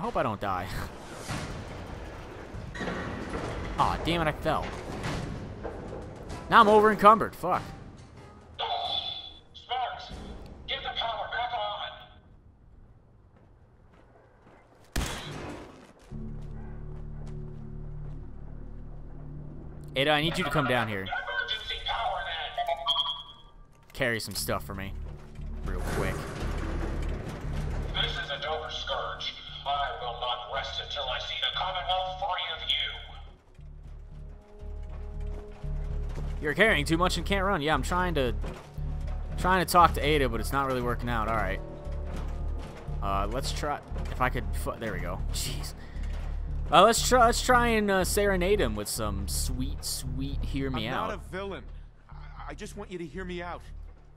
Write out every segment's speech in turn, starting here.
I hope I don't die. Aw, oh, damn it, I fell. Now I'm over encumbered. Fuck. Sparks, get the power back on. Ada, I need you to come down here. Emergency power then. Carry some stuff for me. You're carrying too much and can't run. Yeah, I'm trying to trying to talk to Ada, but it's not really working out. All right. Uh, let's try. If I could, there we go. Jeez. Uh, let's try. Let's try and uh, serenade him with some sweet, sweet "Hear Me I'm Out." not a villain. I, I just want you to hear me out,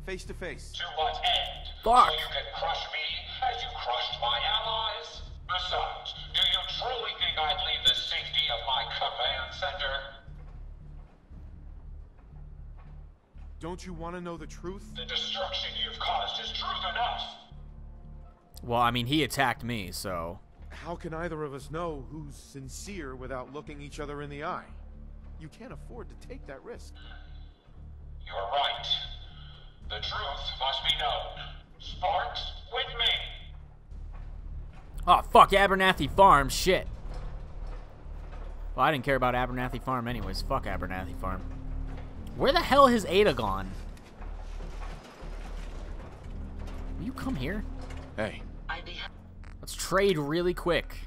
face to face. To what end? Fuck. So you can crush me as you crushed my allies? Besides, do you truly think I'd leave the safety of my command center? Don't you want to know the truth? The destruction you've caused is truth enough. Well, I mean, he attacked me, so How can either of us know who's sincere without looking each other in the eye? You can't afford to take that risk. You're right. The truth must be known. Sparks, with me. Oh, fuck, Abernathy Farm, shit. Well, I didn't care about Abernathy Farm anyways. Fuck Abernathy Farm. Where the hell has Ada gone? Will you come here? Hey, Let's trade really quick.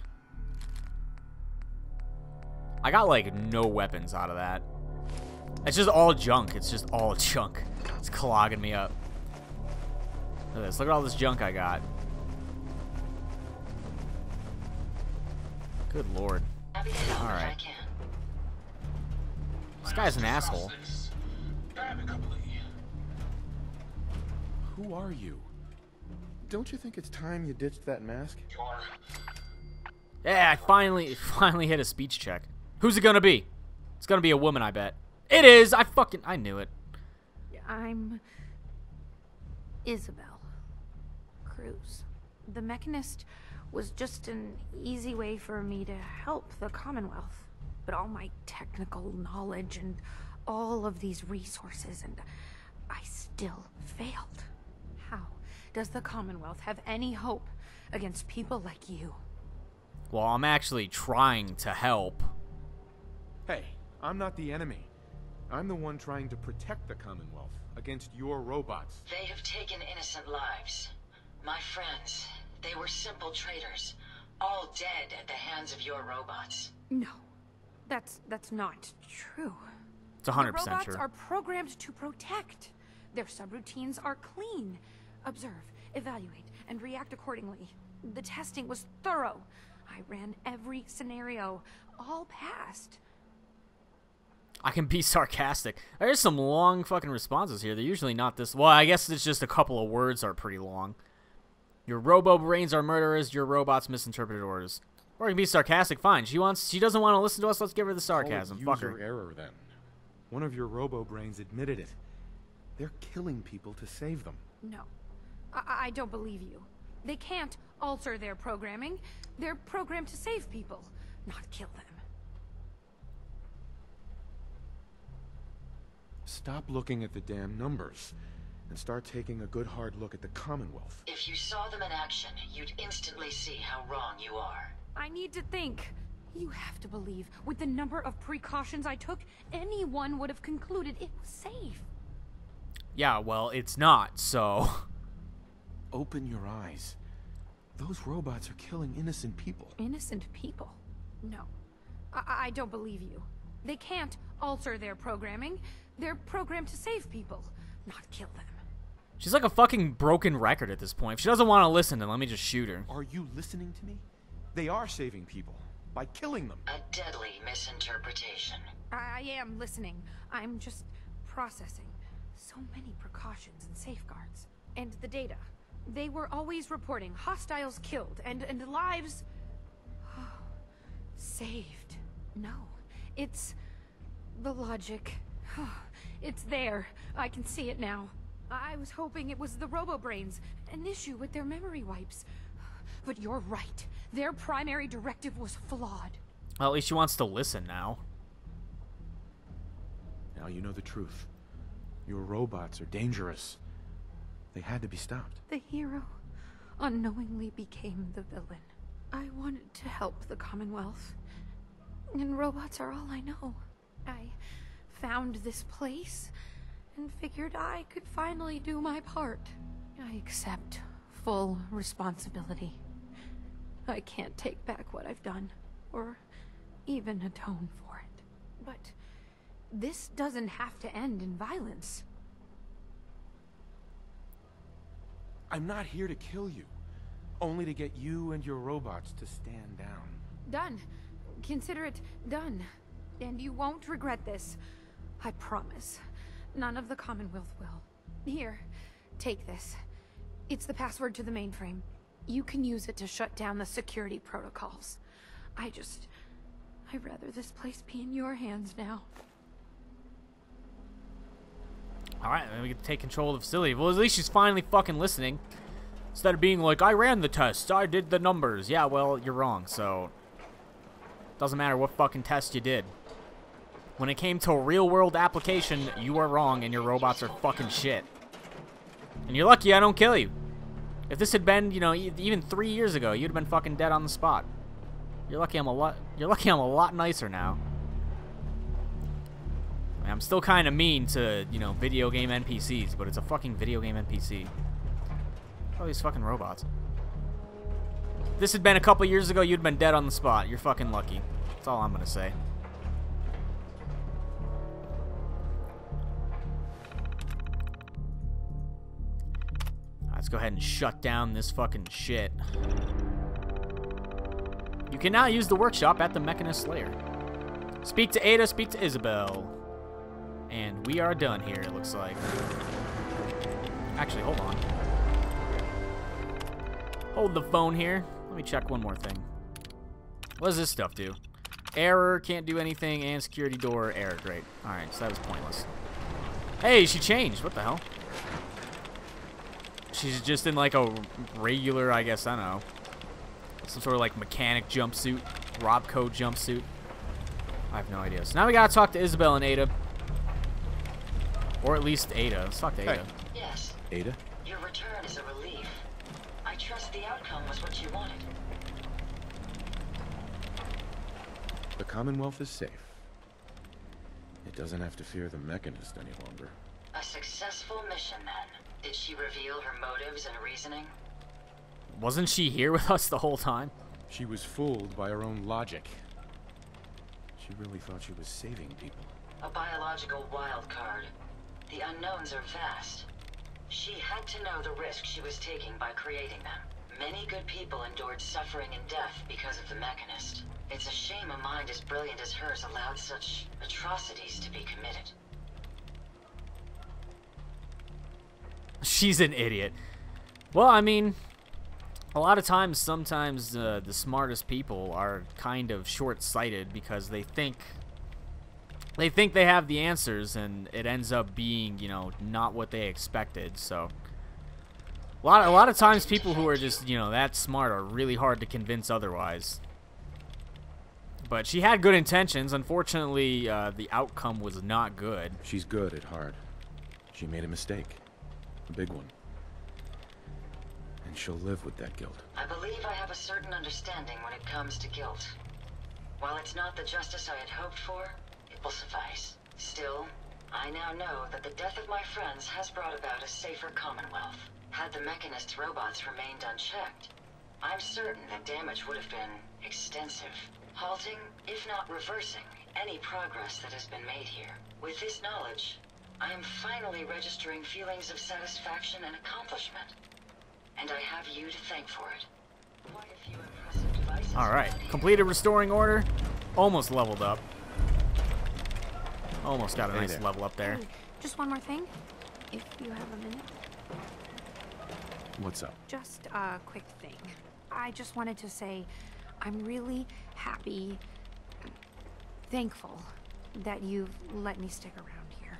I got, like, no weapons out of that. It's just all junk. It's just all junk. It's clogging me up. Look at this. Look at all this junk I got. Good lord. Alright. This guy's an asshole. Who are you? Don't you think it's time you ditched that mask? You're Yeah, I finally, finally hit a speech check. Who's it gonna be? It's gonna be a woman, I bet. It is! I fucking, I knew it. I'm Isabel Cruz. The Mechanist was just an easy way for me to help the Commonwealth. But all my technical knowledge and all of these resources, and I still failed. How does the Commonwealth have any hope against people like you? Well, I'm actually trying to help. Hey, I'm not the enemy. I'm the one trying to protect the Commonwealth against your robots. They have taken innocent lives. My friends, they were simple traitors, all dead at the hands of your robots. No, that's that's not true. It's 100% the robots true. are programmed to protect. Their subroutines are clean. Observe, evaluate, and react accordingly. The testing was thorough. I ran every scenario, all passed. I can be sarcastic. There's some long fucking responses here. They're usually not this. Well, I guess it's just a couple of words are pretty long. Your robo brains are murderers. Your robots misinterpreted orders. Or you can be sarcastic. Fine. She wants. She doesn't want to listen to us. Let's give her the Call it sarcasm. Fuck user her. error then. One of your robo brains admitted it. They're killing people to save them. No, I, I don't believe you. They can't alter their programming. They're programmed to save people, not kill them. Stop looking at the damn numbers and start taking a good hard look at the Commonwealth. If you saw them in action, you'd instantly see how wrong you are. I need to think. You have to believe, with the number of precautions I took, anyone would have concluded it was safe. Yeah. Well, it's not. So. Open your eyes. Those robots are killing innocent people. Innocent people? No. I, I don't believe you. They can't alter their programming. They're programmed to save people, not kill them. She's like a fucking broken record at this point. If she doesn't want to listen, then let me just shoot her. Are you listening to me? They are saving people by killing them. A deadly misinterpretation. I, I am listening. I'm just processing. So many precautions and safeguards. And the data. They were always reporting hostiles killed and, and lives saved. No, it's the logic. It's there. I can see it now. I was hoping it was the robo-brains, an issue with their memory wipes. But you're right. Their primary directive was flawed. Well, at least she wants to listen now. Now you know the truth. Your robots are dangerous. They had to be stopped. The hero unknowingly became the villain. I wanted to help the Commonwealth. And robots are all I know. I found this place and figured I could finally do my part. I accept full responsibility. I can't take back what I've done, or even atone for it. But this doesn't have to end in violence. I'm not here to kill you. Only to get you and your robots to stand down. Done. Consider it done. And you won't regret this. I promise. None of the Commonwealth will. Here, take this. It's the password to the mainframe. You can use it to shut down the security protocols. I just... I'd rather this place be in your hands now. Alright, then we get to take control of the facility. Well, at least she's finally fucking listening. Instead of being like, I ran the test, I did the numbers. Yeah, well, you're wrong, so... Doesn't matter what fucking test you did. When it came to real-world application, you are wrong and your robots are fucking shit. And you're lucky I don't kill you. If this had been, you know, even three years ago, you'd have been fucking dead on the spot. You're lucky I'm a lot. You're lucky I'm a lot nicer now. I I'm still kind of mean to, you know, video game NPCs, but it's a fucking video game NPC. All these fucking robots. If this had been a couple years ago, you'd been dead on the spot. You're fucking lucky. That's all I'm gonna say. Let's go ahead and shut down this fucking shit. You can now use the workshop at the Mechanist Lair. Speak to Ada, speak to Isabel. And we are done here, it looks like. Actually, hold on. Hold the phone here. Let me check one more thing. What does this stuff do? Error, can't do anything, and security door, error. Great. Alright, so that was pointless. Hey, she changed. What the hell? She's just in like a regular, I guess, I don't know. Some sort of like mechanic jumpsuit, Robco jumpsuit. I have no idea. So now we gotta talk to Isabel and Ada. Or at least Ada. Let's talk to Ada. Hey. Yes, Ada? your return is a relief. I trust the outcome was what you wanted. The Commonwealth is safe. It doesn't have to fear the Mechanist any longer. A successful mission, then. Did she reveal her motives and reasoning? Wasn't she here with us the whole time? She was fooled by her own logic. She really thought she was saving people. A biological wild card. The unknowns are vast. She had to know the risk she was taking by creating them. Many good people endured suffering and death because of the Mechanist. It's a shame a mind as brilliant as hers allowed such atrocities to be committed. She's an idiot. Well, I mean, a lot of times, sometimes uh, the smartest people are kind of short-sighted because they think they think they have the answers, and it ends up being, you know, not what they expected. So, a lot, a lot of times, people who are just, you know, that smart are really hard to convince otherwise. But she had good intentions. Unfortunately, uh, the outcome was not good. She's good at heart. She made a mistake. A big one. And she'll live with that guilt. I believe I have a certain understanding when it comes to guilt. While it's not the justice I had hoped for, it will suffice. Still, I now know that the death of my friends has brought about a safer Commonwealth. Had the Mechanist's robots remained unchecked, I'm certain that damage would have been extensive, halting, if not reversing, any progress that has been made here. With this knowledge, I am finally registering feelings of satisfaction and accomplishment. And I have you to thank for it. Quite a few impressive devices. All right, completed restoring order. Almost leveled up. Almost got a nice there. level up there. Hey, just one more thing, if you have a minute. What's up? Just a quick thing. I just wanted to say I'm really happy, thankful that you've let me stick around here.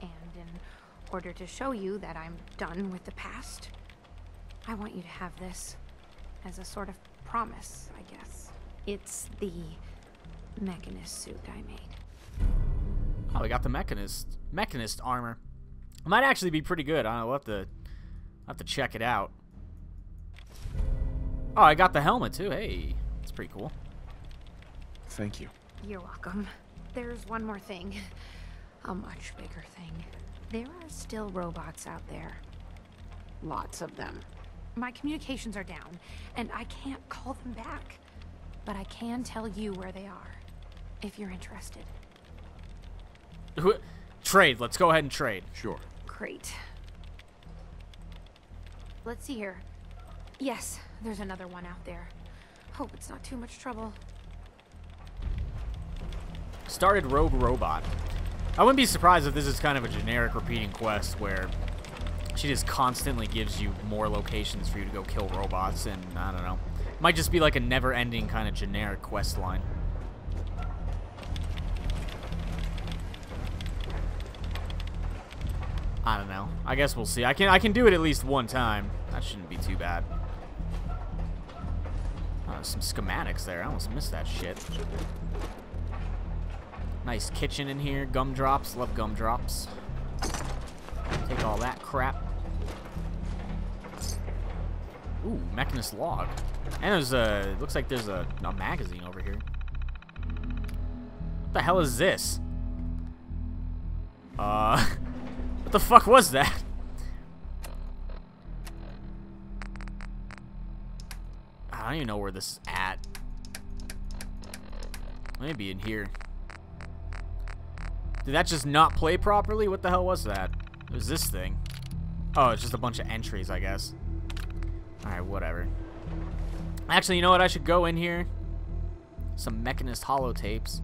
And in order to show you that I'm done with the past, I want you to have this as a sort of promise, I guess. It's the mechanist suit I made. Oh, we got the mechanist mechanist armor. It might actually be pretty good. I'll have to I'll have to check it out. Oh, I got the helmet too. Hey, it's pretty cool. Thank you. You're welcome. There's one more thing. A much bigger thing. There are still robots out there. Lots of them. My communications are down, and I can't call them back. But I can tell you where they are, if you're interested. Trade. Let's go ahead and trade. Sure. Great. Let's see here. Yes, there's another one out there. Hope it's not too much trouble. Started Rogue Robot. I wouldn't be surprised if this is kind of a generic repeating quest where she just constantly gives you more locations for you to go kill robots, and I don't know. Might just be like a never-ending kind of generic quest line. I don't know. I guess we'll see. I can I can do it at least one time. That shouldn't be too bad. Uh, some schematics there. I almost missed that shit. Nice kitchen in here. Gumdrops. Love gumdrops. Take all that crap. Ooh, Mechanist log. And there's a... looks like there's a, a magazine over here. What the hell is this? Uh... What the fuck was that? I don't even know where this is at. Maybe in here. Did that just not play properly? What the hell was that? It was this thing. Oh, it's just a bunch of entries, I guess. Alright, whatever. Actually, you know what? I should go in here. Some Mechanist holotapes.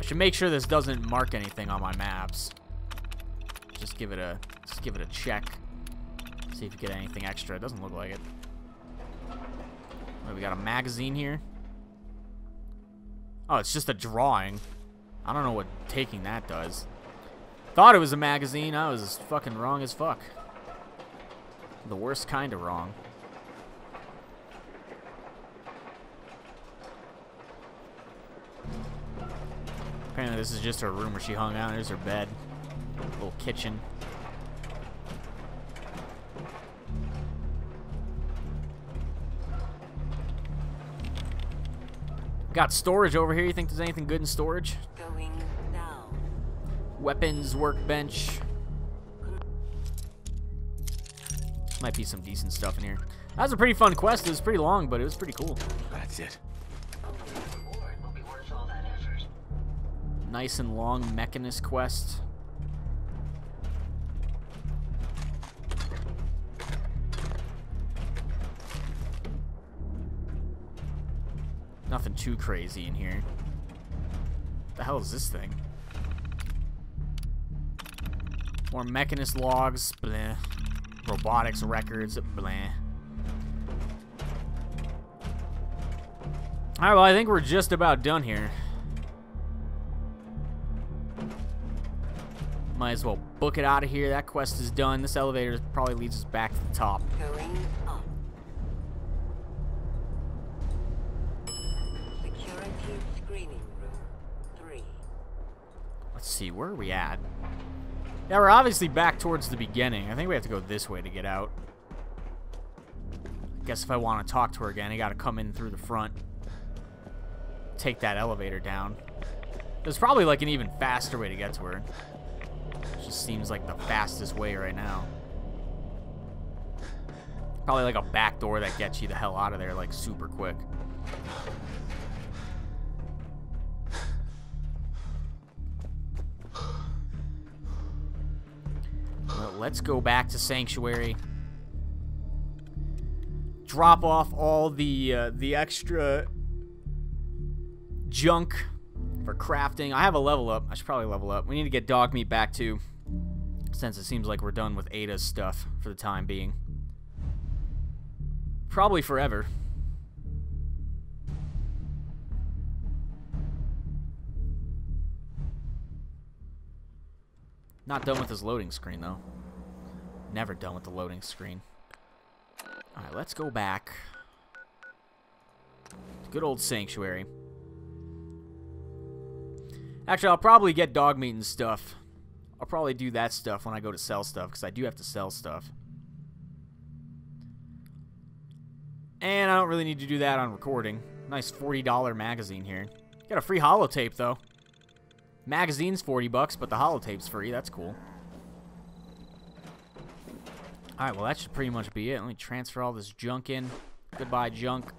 I should make sure this doesn't mark anything on my maps. Just give it a just give it a check. See if you get anything extra. It doesn't look like it. we got a magazine here. Oh, it's just a drawing. I don't know what taking that does. Thought it was a magazine. I was fucking wrong as fuck. The worst kind of wrong. Apparently this is just her room where she hung out. There's her bed. Little kitchen. Got storage over here. You think there's anything good in storage? Going now. Weapons, workbench. Might be some decent stuff in here. That was a pretty fun quest. It was pretty long, but it was pretty cool. That's it. Reward will be worth all that effort. Nice and long Mechanist quest. Too crazy in here. The hell is this thing? More Mechanist logs, bleh. Robotics records, bleh. Alright, well, I think we're just about done here. Might as well book it out of here. That quest is done. This elevator probably leads us back to the top. Going see, where are we at? Yeah, we're obviously back towards the beginning. I think we have to go this way to get out. I guess if I want to talk to her again, I gotta come in through the front. Take that elevator down. There's probably like an even faster way to get to her. Just seems like the fastest way right now. Probably like a back door that gets you the hell out of there like super quick. Let's go back to Sanctuary. Drop off all the uh, the extra junk for crafting. I have a level up. I should probably level up. We need to get dog meat back too, since it seems like we're done with Ada's stuff for the time being. Probably forever. Not done with this loading screen, though. Never done with the loading screen. Alright, let's go back. Good old Sanctuary. Actually, I'll probably get dog meat and stuff. I'll probably do that stuff when I go to sell stuff, because I do have to sell stuff. And I don't really need to do that on recording. Nice $40 magazine here. Got a free holotape, though. Magazine's 40 bucks, but the holotape's free. That's cool. Alright, well, that should pretty much be it. Let me transfer all this junk in. Goodbye, junk.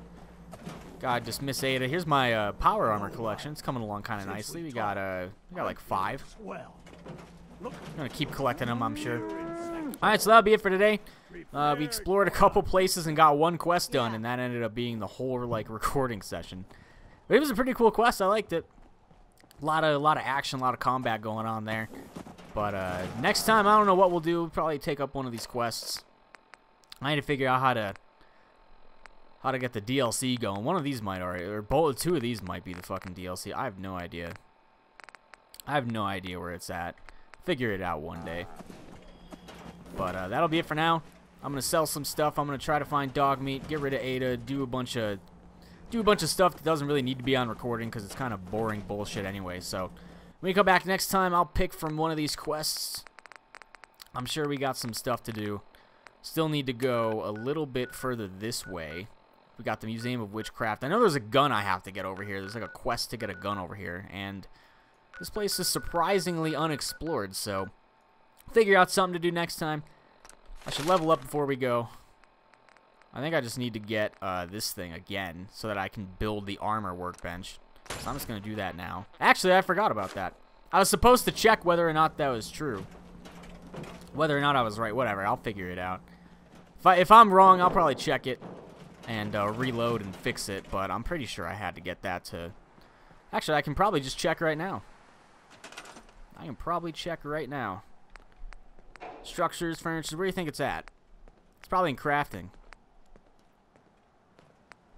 God, dismiss Ada. Here's my uh, power armor collection. It's coming along kind of nicely. We got uh, we got like five. Well, I'm gonna keep collecting them, I'm sure. All right, so that'll be it for today. Uh, we explored a couple places and got one quest done, and that ended up being the whole like recording session. But it was a pretty cool quest. I liked it. A lot of a lot of action, a lot of combat going on there. But uh, next time, I don't know what we'll do. We'll probably take up one of these quests. I need to figure out how to how to get the DLC going. One of these might already, or both, two of these might be the fucking DLC. I have no idea. I have no idea where it's at. Figure it out one day. But uh, that'll be it for now. I'm gonna sell some stuff. I'm gonna try to find dog meat, get rid of Ada, do a bunch of do a bunch of stuff that doesn't really need to be on recording because it's kind of boring bullshit anyway. So when we come back next time, I'll pick from one of these quests. I'm sure we got some stuff to do. Still need to go a little bit further this way. We got the Museum of Witchcraft. I know there's a gun I have to get over here. There's like a quest to get a gun over here. And this place is surprisingly unexplored, so figure out something to do next time. I should level up before we go. I think I just need to get uh, this thing again so that I can build the armor workbench. So I'm just going to do that now. Actually, I forgot about that. I was supposed to check whether or not that was true. Whether or not I was right, whatever. I'll figure it out. If, I, if I'm wrong, I'll probably check it and uh, reload and fix it, but I'm pretty sure I had to get that to... Actually, I can probably just check right now. I can probably check right now. Structures, furniture, where do you think it's at? It's probably in crafting.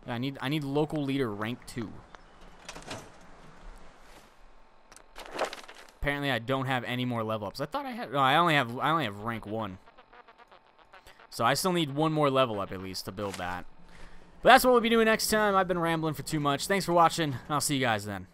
I need I need local leader rank 2. Apparently I don't have any more level ups. I thought I had no, I only have I only have rank 1. So I still need one more level up at least to build that. But that's what we'll be doing next time. I've been rambling for too much. Thanks for watching. I'll see you guys then.